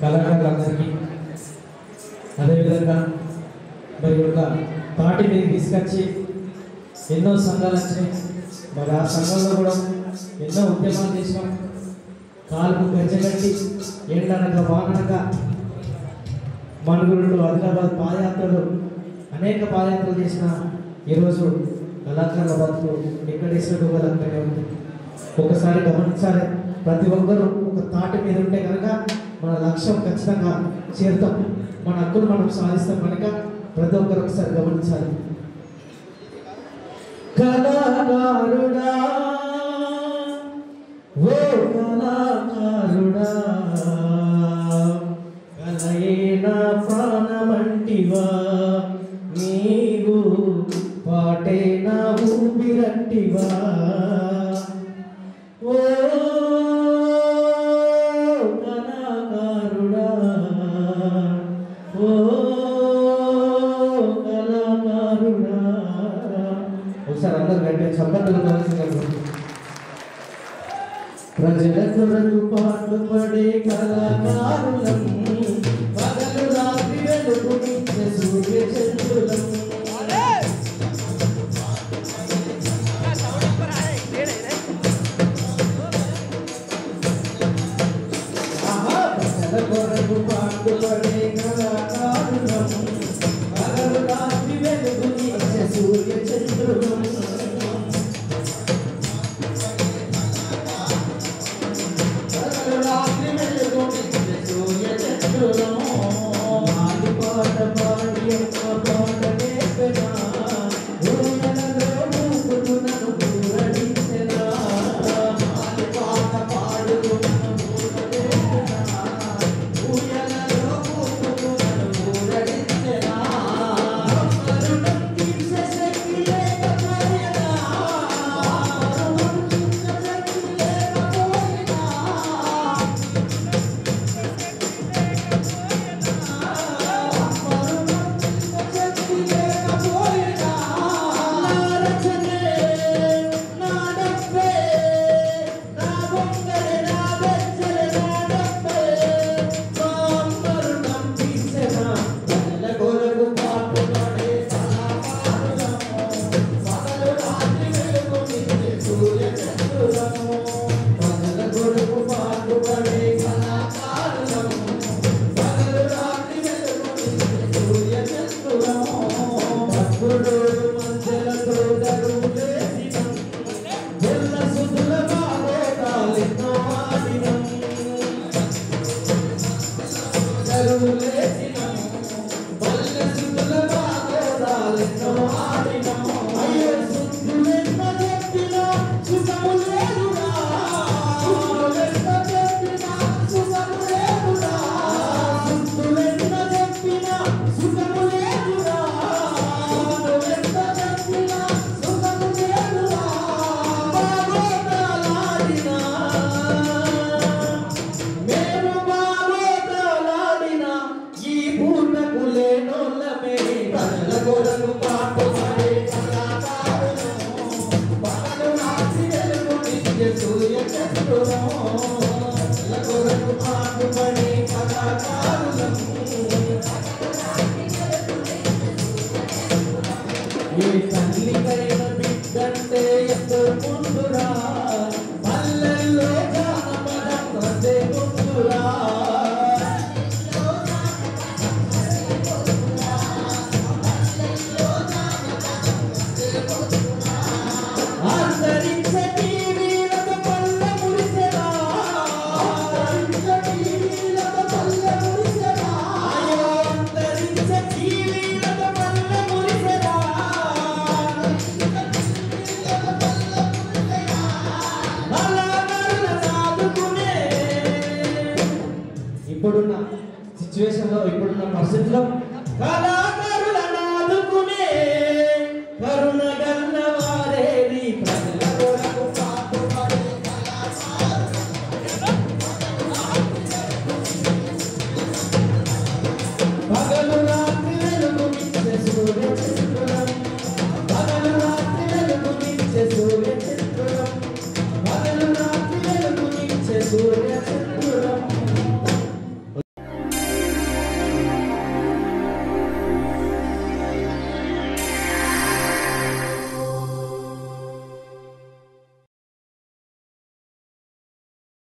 కళాకారులందరికీ అదేవిధంగా మరి ఒక పార్టీ మీద తీసుకొచ్చి ఎన్నో సంఘాలు వచ్చినాయి మరి ఆ సంఘంలో కూడా ఎన్నో ఉద్యమాలు చేసినాం కాలుకు గజ్జగట్టి ఎండనక వాననక మనుగురుడు ఆదిలాబాద్ పాదయాత్రలు అనేక పాదయాత్రలు చేసిన ఈరోజు కళాకారుల బతుకు ఎక్కడ ఇష్టం కదా ఉంది ఒకసారి గమనించాలి. ప్రతి ఒక్కరూ ఒక తాటి మీద ఉంటే కనుక మన లక్ష్యం ఖచ్చితంగా చేరుతాం. మన హక్కును మనం సాధిస్తాం కనుక ప్రతి ఒక్కరు ఒకసారి గమనించాలి. కళాకారుడా ఓ కళాకారుడా కలయేనా ఒకసారి అందరూ గట్టిగా చప్పట్లు కలిసి ప్రజల కొరకు పాటుపడే కళాకారులం పగలు రాత్రి వెలుగునిచ్చే సూర్య చంద్రులం ఆహా, ప్రజల కొరకు కళాకారులం పగలు రాత్రి వెలుగునిచ్చే సూర్య చంద్రులం Bada Bada Bada Thank you. వెలుగునిచ్చే సూర్య చంద్రులము. బిడ్డంటే ఎందరు ముందురా report ng Marcel Club. Kalaan